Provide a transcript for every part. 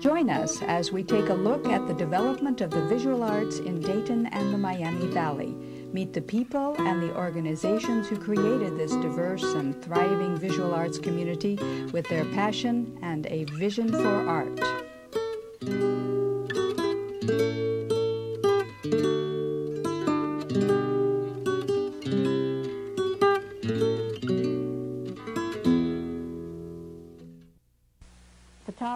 Join us as we take a look at the development of the visual arts in Dayton and the Miami Valley. Meet the people and the organizations who created this diverse and thriving visual arts community with their passion and a vision for art.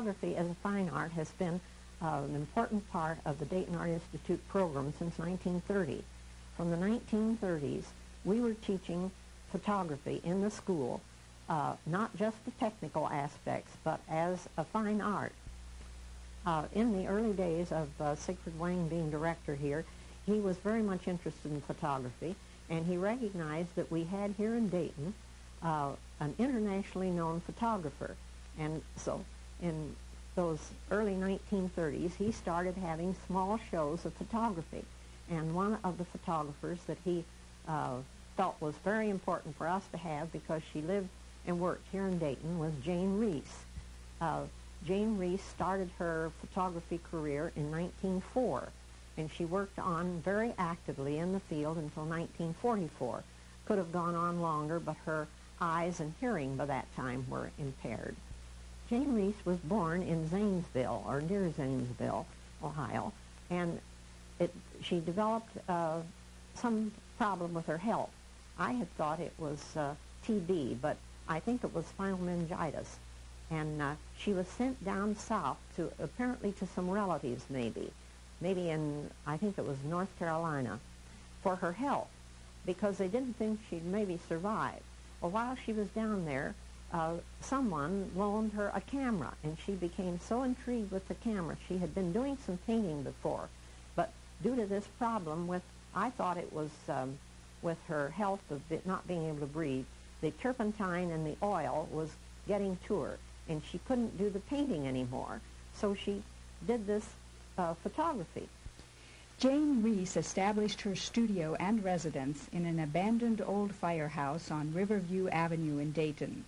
Photography as a fine art has been uh, an important part of the Dayton Art Institute program since 1930. From the 1930s, we were teaching photography in the school, uh, not just the technical aspects, but as a fine art. Uh, in the early days of uh, Siegfried Weng being director here, he was very much interested in photography, and he recognized that we had here in Dayton uh, an internationally known photographer. And so in those early 1930s, he started having small shows of photography. And one of the photographers that he uh, felt was very important for us to have because she lived and worked here in Dayton was Jane Reese. Uh, Jane Reese started her photography career in 1904, and she worked on very actively in the field until 1944. Could have gone on longer, but her eyes and hearing by that time were impaired. Jane Reese was born in Zanesville, or near Zanesville, Ohio, and it, she developed uh, some problem with her health. I had thought it was uh, TB, but I think it was spinal meningitis. And uh, she was sent down south to, apparently to some relatives maybe, maybe in, I think it was North Carolina, for her health, because they didn't think she'd maybe survive. Well, while she was down there, uh, someone loaned her a camera, and she became so intrigued with the camera. She had been doing some painting before, but due to this problem with, I thought it was um, with her health of not being able to breathe, the turpentine and the oil was getting to her, and she couldn't do the painting anymore. So she did this uh, photography. Jane Reese established her studio and residence in an abandoned old firehouse on Riverview Avenue in Dayton.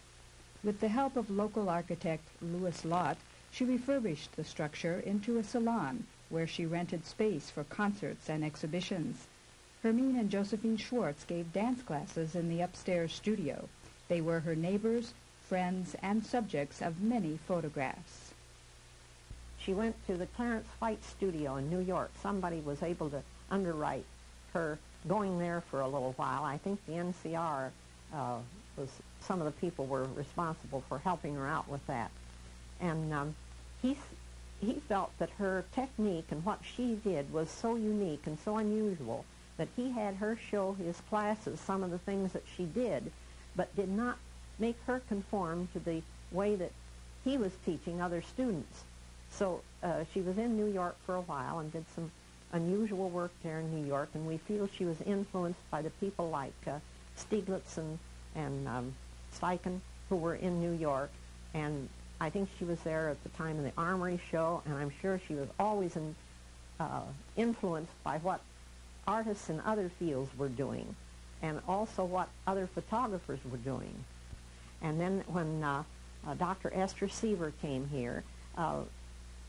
With the help of local architect Louis Lott, she refurbished the structure into a salon where she rented space for concerts and exhibitions. Hermine and Josephine Schwartz gave dance classes in the upstairs studio. They were her neighbors, friends, and subjects of many photographs. She went to the Clarence White studio in New York. Somebody was able to underwrite her going there for a little while. I think the NCR uh, was some of the people were responsible for helping her out with that. And um, he, he felt that her technique and what she did was so unique and so unusual that he had her show his classes some of the things that she did, but did not make her conform to the way that he was teaching other students. So uh, she was in New York for a while and did some unusual work there in New York, and we feel she was influenced by the people like uh, Stieglitz and, and um, Steichen, who were in New York, and I think she was there at the time of the Armory show, and I'm sure she was always in, uh, influenced by what artists in other fields were doing, and also what other photographers were doing. And then when uh, uh, Dr. Esther Seaver came here, uh,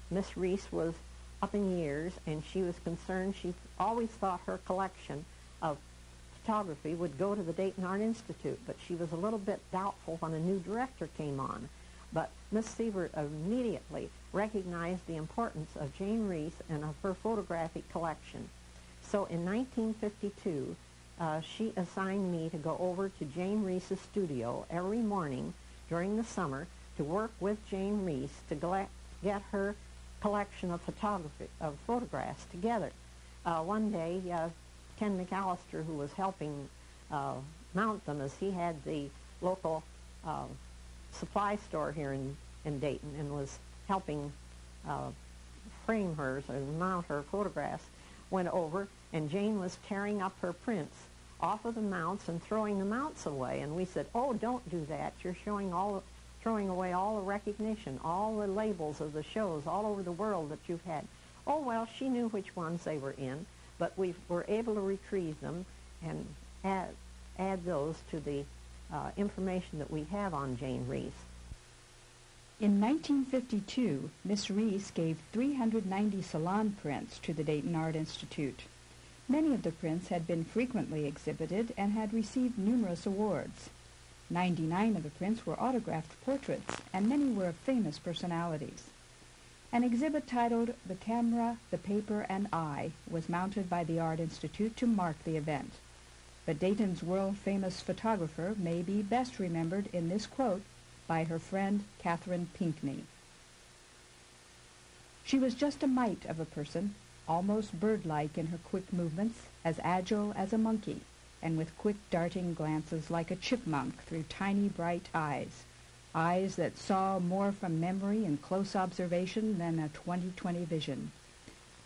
Miss Reese was up in years, and she was concerned. She always thought her collection of photography would go to the Dayton Art Institute, but she was a little bit doubtful when a new director came on. But Miss Seaver immediately recognized the importance of Jane Reese and of her photographic collection. So in 1952, uh, she assigned me to go over to Jane Reese's studio every morning during the summer to work with Jane Reese to get her collection of photography of photographs together. Uh, one day, uh, Ken McAllister, who was helping uh, mount them, as he had the local uh, supply store here in, in Dayton and was helping uh, frame hers and mount her photographs, went over, and Jane was tearing up her prints off of the mounts and throwing the mounts away. And we said, oh, don't do that. You're showing all, throwing away all the recognition, all the labels of the shows all over the world that you've had. Oh, well, she knew which ones they were in but we were able to retrieve them and add, add those to the uh, information that we have on Jane Reese. In 1952, Miss Reese gave 390 salon prints to the Dayton Art Institute. Many of the prints had been frequently exhibited and had received numerous awards. 99 of the prints were autographed portraits, and many were of famous personalities. An exhibit titled The Camera, the Paper, and I was mounted by the Art Institute to mark the event. But Dayton's world-famous photographer may be best remembered in this quote by her friend Catherine Pinkney. She was just a mite of a person, almost bird-like in her quick movements, as agile as a monkey, and with quick darting glances like a chipmunk through tiny bright eyes, eyes that saw more from memory and close observation than a 20-20 vision.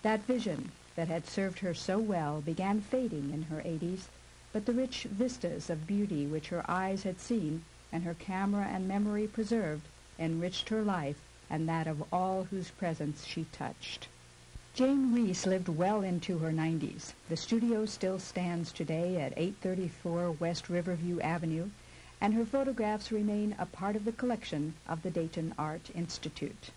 That vision that had served her so well began fading in her 80s, but the rich vistas of beauty which her eyes had seen and her camera and memory preserved, enriched her life and that of all whose presence she touched. Jane Reese lived well into her 90s. The studio still stands today at 834 West Riverview Avenue, and her photographs remain a part of the collection of the Dayton Art Institute.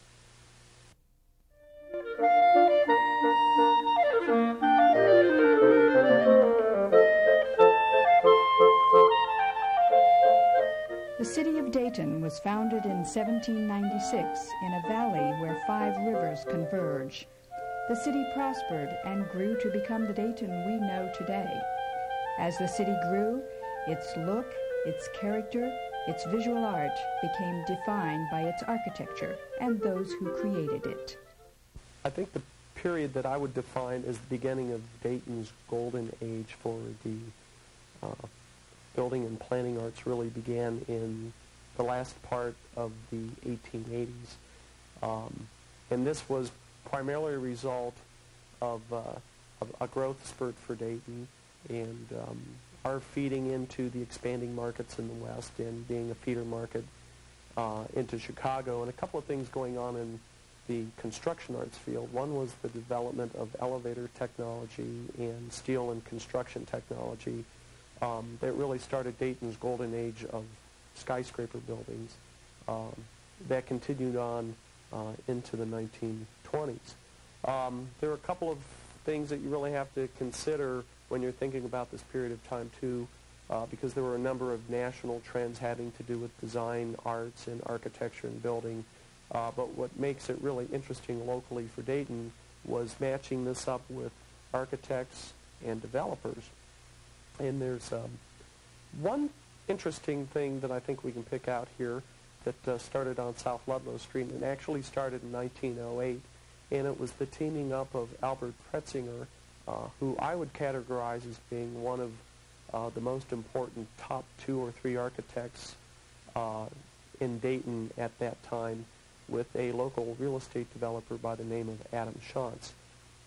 The city of Dayton was founded in 1796 in a valley where five rivers converge. The city prospered and grew to become the Dayton we know today. As the city grew, its look, its character, its visual art became defined by its architecture and those who created it. I think the period that I would define as the beginning of Dayton's golden age for the uh, building and planning arts really began in the last part of the 1880s. Um, and this was primarily a result of, uh, of, a growth spurt for Dayton and um, our feeding into the expanding markets in the West and being a feeder market uh, into Chicago and a couple of things going on in the construction arts field. One was the development of elevator technology and steel and construction technology um, that really started Dayton's golden age of skyscraper buildings. Um, that continued on uh, into the 1920s. Um, there are a couple of things that you really have to consider when you're thinking about this period of time too, uh, because there were a number of national trends having to do with design, arts, and architecture and building. Uh, but what makes it really interesting locally for Dayton was matching this up with architects and developers. And there's um, one interesting thing that I think we can pick out here that uh, started on South Ludlow Street and actually started in 1908. And it was the teaming up of Albert Pretzinger, uh, who I would categorize as being one of uh, the most important top two or three architects uh, in Dayton at that time with a local real estate developer by the name of Adam Schantz.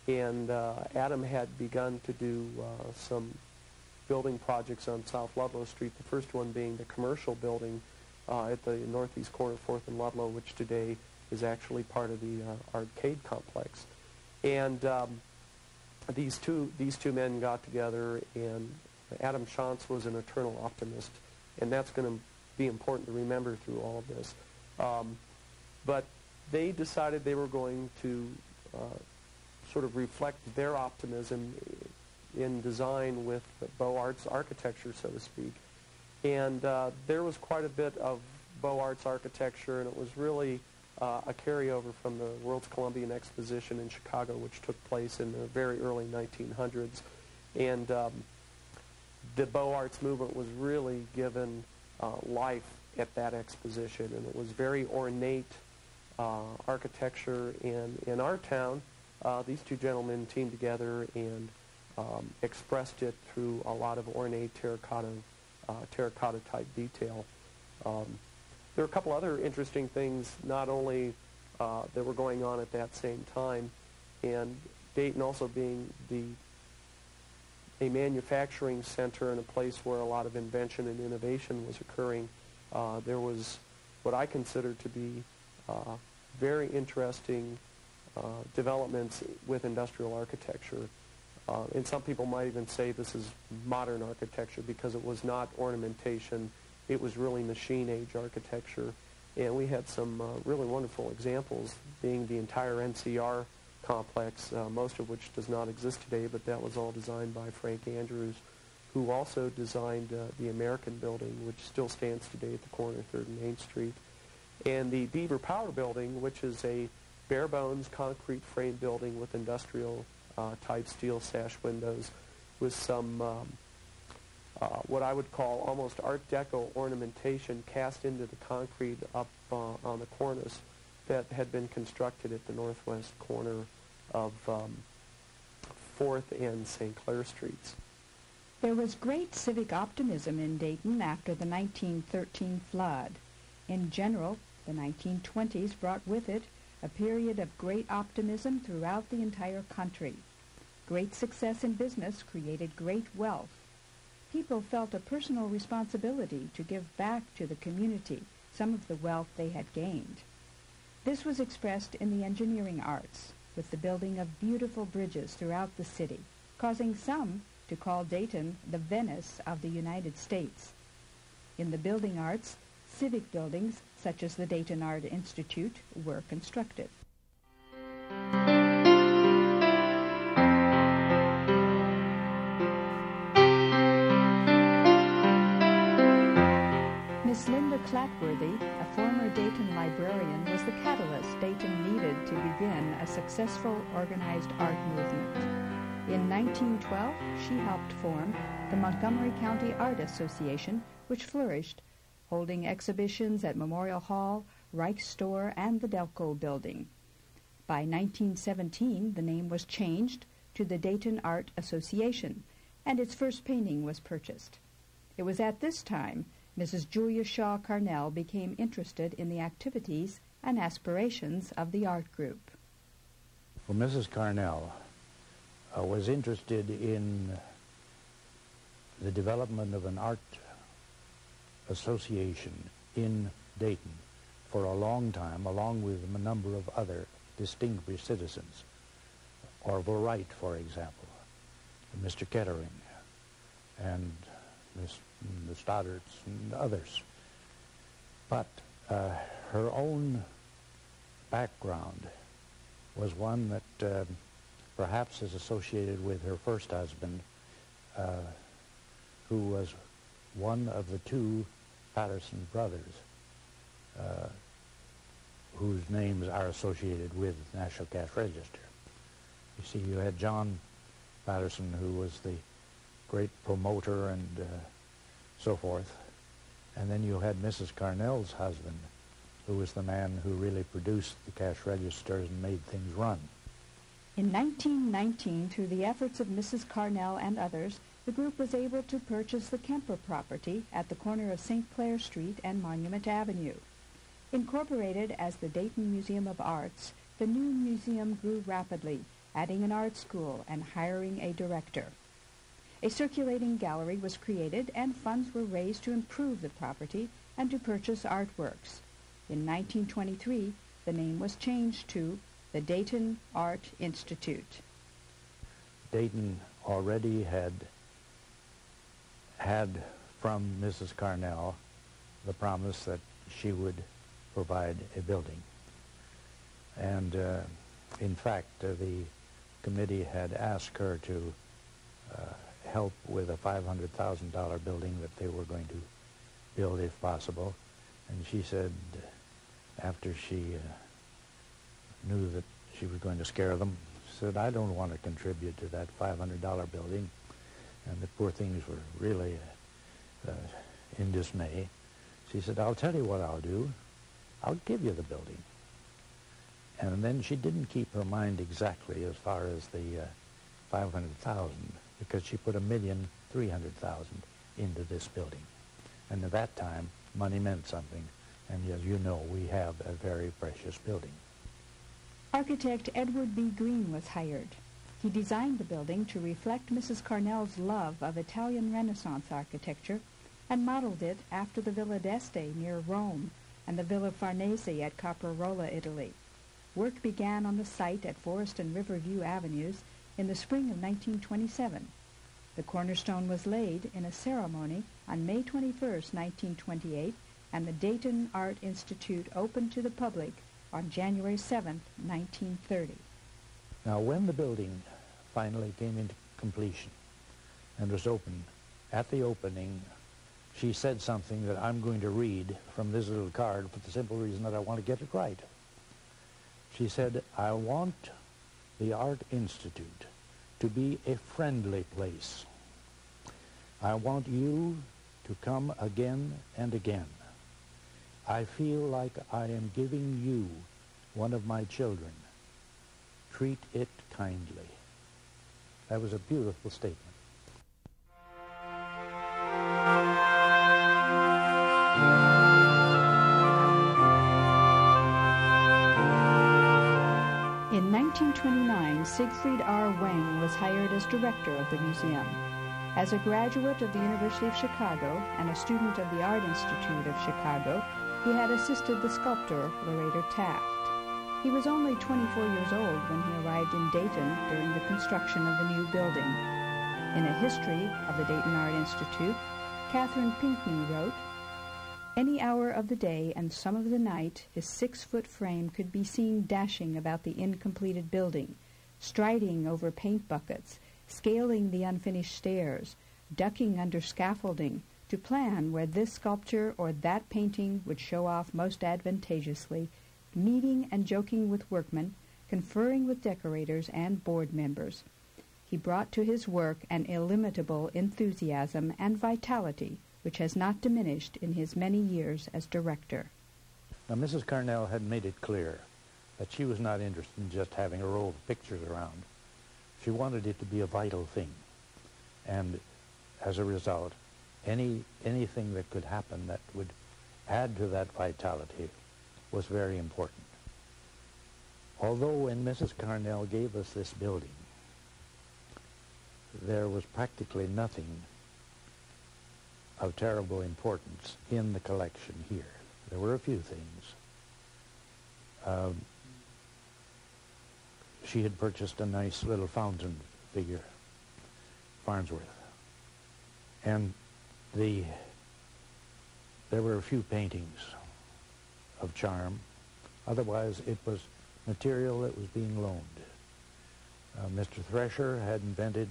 And uh, Adam had begun to do uh, some building projects on South Ludlow Street, the first one being the commercial building at the northeast corner of 4th and Ludlow, which today is actually part of the arcade complex. And um, these two these two men got together, and Adam Schantz was an eternal optimist, and that's going to be important to remember through all of this. Um, but they decided they were going to uh, sort of reflect their optimism in design with Beaux Arts architecture, so to speak. And uh, there was quite a bit of Beaux Arts architecture, and it was really uh, a carryover from the World's Columbian Exposition in Chicago, which took place in the very early 1900s. And um, the Beaux Arts movement was really given uh, life at that exposition, and it was very ornate uh, architecture. And in our town, uh, these two gentlemen teamed together and um, expressed it through a lot of ornate terracotta, uh, terracotta type detail. Um, there are a couple other interesting things, not only uh, that were going on at that same time, and Dayton also being the a manufacturing center and a place where a lot of invention and innovation was occurring. Uh, there was what I consider to be uh, very interesting uh, developments with industrial architecture. Uh, and some people might even say this is modern architecture because it was not ornamentation. It was really machine age architecture. And we had some uh, really wonderful examples, being the entire NCR complex, uh, most of which does not exist today, but that was all designed by Frank Andrews, who also designed uh, the American building, which still stands today at the corner of 3rd and Main Street. And the Beaver Power building, which is a bare bones concrete frame building with industrial uh, type steel sash windows with some um, uh, what I would call almost Art Deco ornamentation cast into the concrete up uh, on the cornice that had been constructed at the northwest corner of um, 4th and St. Clair Streets. There was great civic optimism in Dayton after the 1913 flood. In general, the 1920s brought with it a period of great optimism throughout the entire country. Great success in business created great wealth. People felt a personal responsibility to give back to the community some of the wealth they had gained. This was expressed in the engineering arts, with the building of beautiful bridges throughout the city, causing some to call Dayton the Venice of the United States. In the building arts, civic buildings such as the Dayton Art Institute were constructed. Linda a former Dayton librarian, was the catalyst Dayton needed to begin a successful organized art movement. In 1912, she helped form the Montgomery County Art Association, which flourished holding exhibitions at Memorial Hall, Reich Store, and the Delco Building. By 1917, the name was changed to the Dayton Art Association, and its first painting was purchased. It was at this time Mrs. Julia Shaw Carnell became interested in the activities and aspirations of the art group. Well, Mrs. Carnell uh, was interested in the development of an art Association in Dayton for a long time, along with a number of other distinguished citizens. Orville Wright, for example, Mr. Kettering, and Miss, the Stoddards and others. But uh, her own background was one that uh, perhaps is associated with her first husband, uh, who was one of the two Patterson brothers, uh, whose names are associated with National Cash Register. You see, you had John Patterson, who was the great promoter and uh, so forth. And then you had Mrs. Carnell's husband, who was the man who really produced the cash registers and made things run. In 1919, through the efforts of Mrs. Carnell and others, the group was able to purchase the Kemper property at the corner of St. Clair Street and Monument Avenue. Incorporated as the Dayton Museum of Arts, the new museum grew rapidly, adding an art school and hiring a director. A circulating gallery was created and funds were raised to improve the property and to purchase artworks. In 1923, the name was changed to the Dayton Art Institute. Dayton already had had from Mrs. Carnell the promise that she would provide a building. And uh, in fact, uh, the committee had asked her to help with a $500,000 building that they were going to build if possible. And she said, after she uh, knew that she was going to scare them, said, I don't want to contribute to that $500 building and the poor things were really uh, in dismay. She said, I'll tell you what I'll do. I'll give you the building. And then she didn't keep her mind exactly as far as the uh, 500,000 because she put a million three hundred thousand into this building. And at that time, money meant something. And as you know, we have a very precious building. Architect Edward B. Green was hired. He designed the building to reflect Mrs. Carnell's love of Italian Renaissance architecture and modeled it after the Villa d'Este near Rome and the Villa Farnese at Caprarola, Italy. Work began on the site at Forest and Riverview Avenues in the spring of 1927. The cornerstone was laid in a ceremony on May 21, 1928, and the Dayton Art Institute opened to the public on January 7, 1930. Now, when the building finally came into completion and was opened, at the opening, she said something that I'm going to read from this little card for the simple reason that I want to get it right. She said, I want the Art Institute to be a friendly place. I want you to come again and again. I feel like I am giving you one of my children. Treat it kindly. That was a beautiful statement. Siegfried R. Weng was hired as director of the museum. As a graduate of the University of Chicago and a student of the Art Institute of Chicago, he had assisted the sculptor Lorado Taft. He was only 24 years old when he arrived in Dayton during the construction of the new building. In a history of the Dayton Art Institute, Catherine Pinkney wrote, Any hour of the day and some of the night, his six-foot frame could be seen dashing about the incompleted building, striding over paint buckets, scaling the unfinished stairs, ducking under scaffolding, to plan where this sculpture or that painting would show off most advantageously, meeting and joking with workmen, conferring with decorators and board members. He brought to his work an illimitable enthusiasm and vitality which has not diminished in his many years as director. Now, Mrs. Carnell had made it clear that she was not interested in just having a row of pictures around. She wanted it to be a vital thing. And as a result, any anything that could happen that would add to that vitality was very important. Although when Mrs. Carnell gave us this building, there was practically nothing of terrible importance in the collection here. There were a few things. Um, she had purchased a nice little fountain figure, Farnsworth. And the there were a few paintings of charm. Otherwise, it was material that was being loaned. Uh, Mr. Thresher had invented,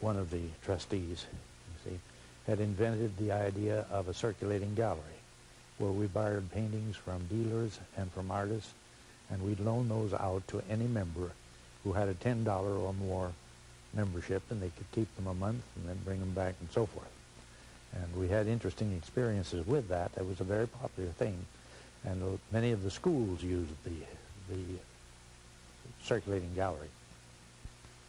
one of the trustees, you see, had invented the idea of a circulating gallery where we borrowed paintings from dealers and from artists, and we'd loan those out to any member who had a $10 or more membership, and they could keep them a month and then bring them back and so forth. And we had interesting experiences with that. That was a very popular thing. And many of the schools used the, the circulating gallery.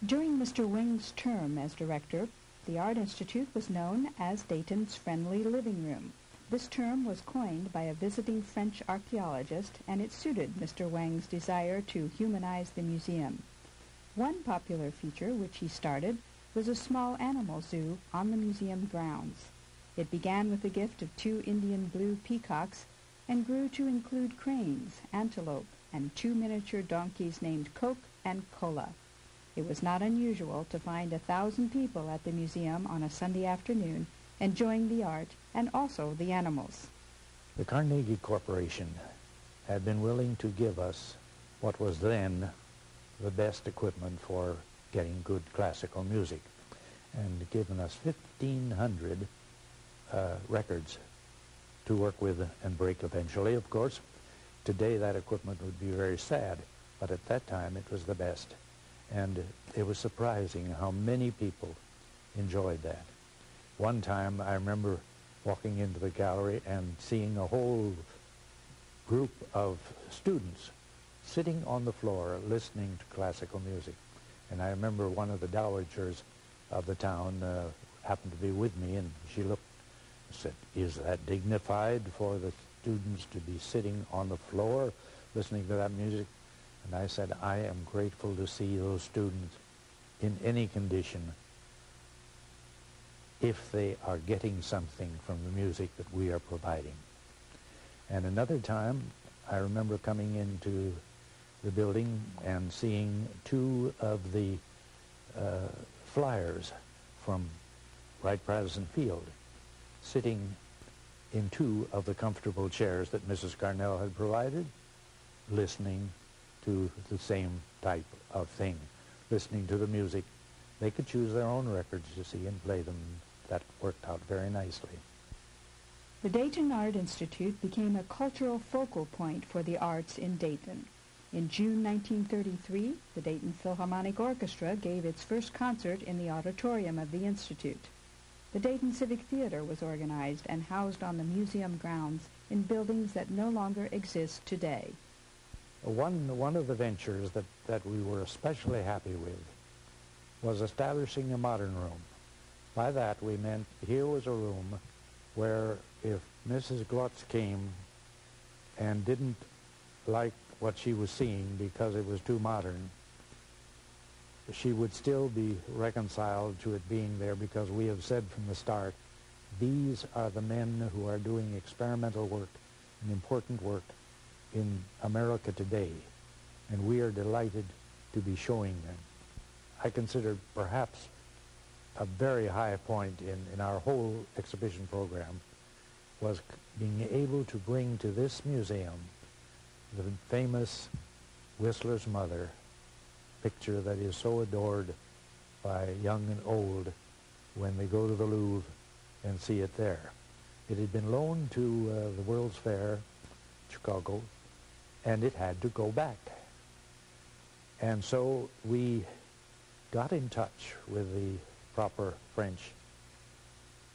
During Mr. Weng's term as director, the Art Institute was known as Dayton's Friendly Living Room. This term was coined by a visiting French archaeologist, and it suited Mr. Weng's desire to humanize the museum. One popular feature which he started was a small animal zoo on the museum grounds. It began with the gift of two Indian blue peacocks and grew to include cranes, antelope, and two miniature donkeys named Coke and Cola. It was not unusual to find a thousand people at the museum on a Sunday afternoon enjoying the art and also the animals. The Carnegie Corporation had been willing to give us what was then the best equipment for getting good classical music and given us 1,500 uh, records to work with and break eventually, of course. Today that equipment would be very sad, but at that time it was the best. And it was surprising how many people enjoyed that. One time I remember walking into the gallery and seeing a whole group of students sitting on the floor listening to classical music. And I remember one of the dowagers of the town uh, happened to be with me, and she looked and said, is that dignified for the students to be sitting on the floor listening to that music? And I said, I am grateful to see those students in any condition if they are getting something from the music that we are providing. And another time, I remember coming into the building and seeing two of the uh, flyers from Wright Patterson Field sitting in two of the comfortable chairs that Mrs. Carnell had provided, listening to the same type of thing, listening to the music. They could choose their own records, you see, and play them. That worked out very nicely. The Dayton Art Institute became a cultural focal point for the arts in Dayton. In June 1933, the Dayton Philharmonic Orchestra gave its first concert in the auditorium of the Institute. The Dayton Civic Theater was organized and housed on the museum grounds in buildings that no longer exist today. One, one of the ventures that, that we were especially happy with was establishing a modern room. By that we meant here was a room where if Mrs. Glutz came and didn't like what she was seeing because it was too modern, she would still be reconciled to it being there because we have said from the start, these are the men who are doing experimental work and important work in America today, and we are delighted to be showing them. I consider perhaps a very high point in, in our whole exhibition program was being able to bring to this museum the famous Whistler's Mother picture that is so adored by young and old when they go to the Louvre and see it there. It had been loaned to uh, the World's Fair, Chicago, and it had to go back. And so we got in touch with the proper French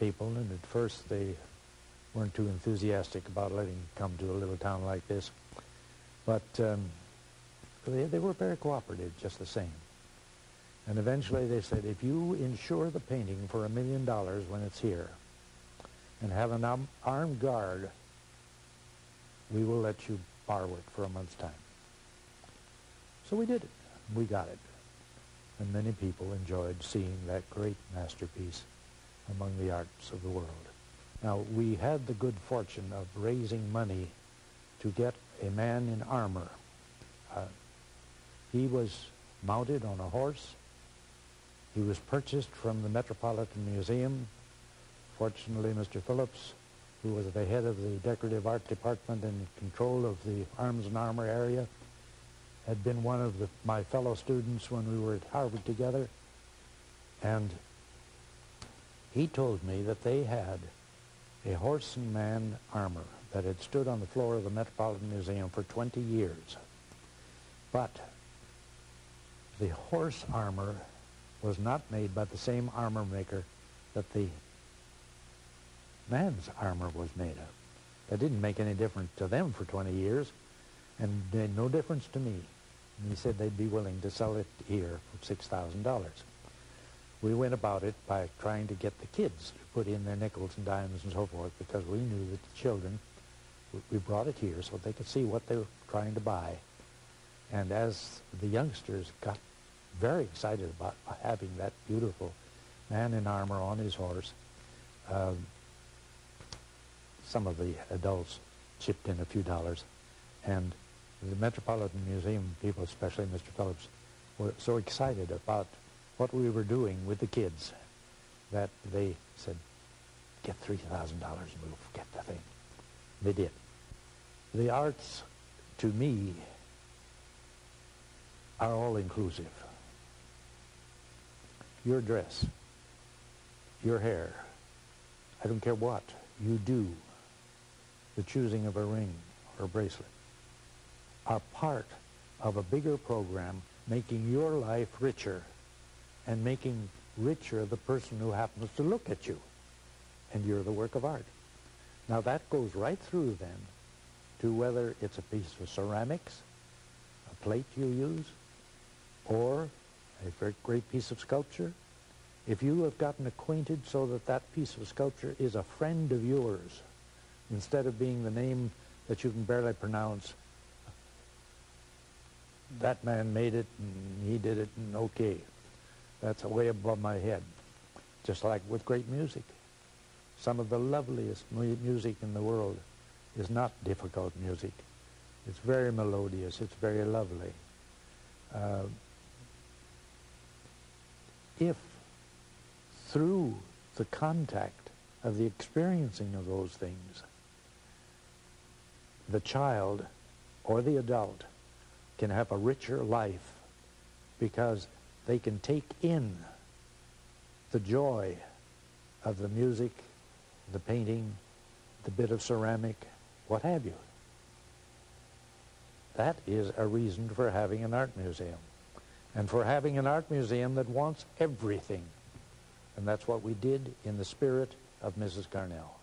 people, and at first they weren't too enthusiastic about letting come to a little town like this. But um, they, they were very cooperative just the same. And eventually they said, if you insure the painting for a million dollars when it's here and have an um, armed guard, we will let you borrow it for a month's time. So we did it. We got it. And many people enjoyed seeing that great masterpiece among the arts of the world. Now, we had the good fortune of raising money to get a man in armor. Uh, he was mounted on a horse. He was purchased from the Metropolitan Museum. Fortunately, Mr. Phillips, who was the head of the Decorative Art Department and control of the arms and armor area, had been one of the, my fellow students when we were at Harvard together. And he told me that they had a horse and man armor that had stood on the floor of the Metropolitan Museum for 20 years. But the horse armor was not made by the same armor maker that the man's armor was made of. That didn't make any difference to them for 20 years and made no difference to me. And he said they'd be willing to sell it here for $6,000. We went about it by trying to get the kids to put in their nickels and dimes and so forth because we knew that the children, we brought it here so they could see what they were trying to buy. And as the youngsters got very excited about having that beautiful man in armor on his horse, um, some of the adults chipped in a few dollars, and the Metropolitan Museum people, especially Mr. Phillips, were so excited about what we were doing with the kids that they said, get $3,000 and we'll get the thing. They did. The arts, to me, are all inclusive. Your dress, your hair, I don't care what you do, the choosing of a ring or a bracelet, are part of a bigger program making your life richer and making richer the person who happens to look at you. And you're the work of art. Now that goes right through then to whether it's a piece of ceramics, a plate you use, or a very great piece of sculpture. If you have gotten acquainted so that that piece of sculpture is a friend of yours, instead of being the name that you can barely pronounce, that man made it and he did it and okay. That's way above my head. Just like with great music. Some of the loveliest mu music in the world is not difficult music. It's very melodious. It's very lovely. Uh, if through the contact of the experiencing of those things, the child or the adult can have a richer life because they can take in the joy of the music, the painting, the bit of ceramic, what have you. That is a reason for having an art museum and for having an art museum that wants everything. And that's what we did in the spirit of Mrs. Carnell.